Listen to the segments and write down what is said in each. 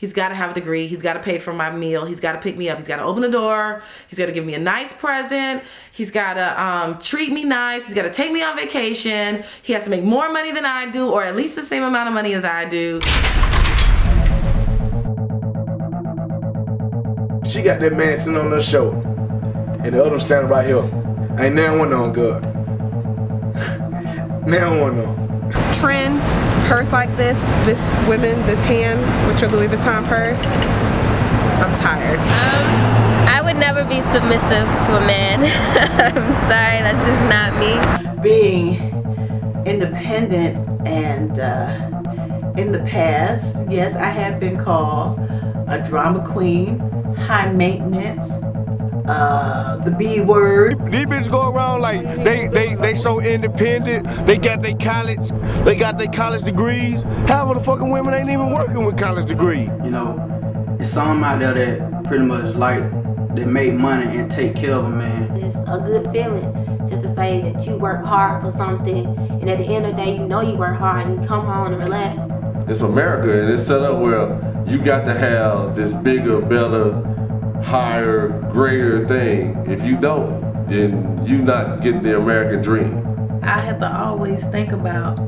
He's got to have a degree. He's got to pay for my meal. He's got to pick me up. He's got to open the door. He's got to give me a nice present. He's got to um, treat me nice. He's got to take me on vacation. He has to make more money than I do, or at least the same amount of money as I do. She got that man sitting on her shoulder, and the other one standing right here. Ain't now one on good. now one on. Trend, purse like this, this women, this hand with your Louis Vuitton purse. I'm tired. Um, I would never be submissive to a man. I'm sorry, that's just not me. Being independent and uh, in the past, yes, I have been called a drama queen, high maintenance, uh, the B word. These bitches go around like they they they so independent. They got their college, they got their college degrees. Half of the fucking women ain't even working with college degree. You know, it's some out there that pretty much like that make money and take care of a man. It's a good feeling just to say that you work hard for something and at the end of the day you know you work hard and you come home and relax. It's America and it's set up where you got to have this bigger, better, higher, greater thing. If you don't, then you not getting the American dream. I have to always think about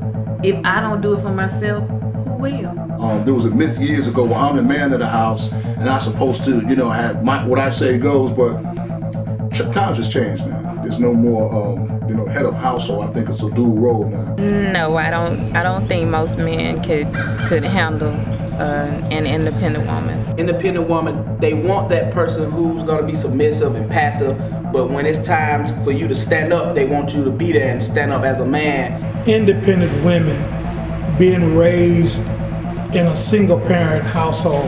if I don't do it for myself, who will? Um, there was a myth years ago where I'm the man of the house and I'm supposed to, you know, have my, what I say goes, but times has changed now. There's no more, um, you know, head of household. I think it's a dual role now. No, I don't. I don't think most men could could handle uh, an independent woman. Independent woman, they want that person who's gonna be submissive and passive, but when it's time for you to stand up, they want you to be there and stand up as a man. Independent women being raised in a single parent household,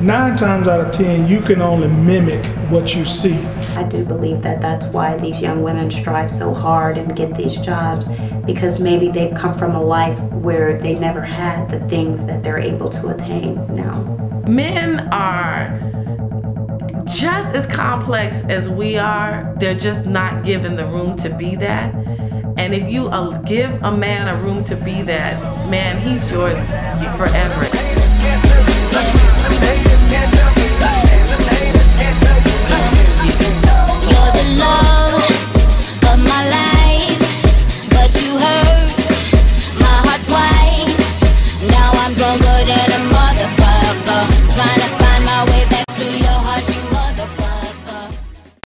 nine times out of ten, you can only mimic what you see. I do believe that that's why these young women strive so hard and get these jobs because maybe they've come from a life where they never had the things that they're able to attain now. Men are just as complex as we are. They're just not given the room to be that. And if you uh, give a man a room to be that, man, he's yours forever.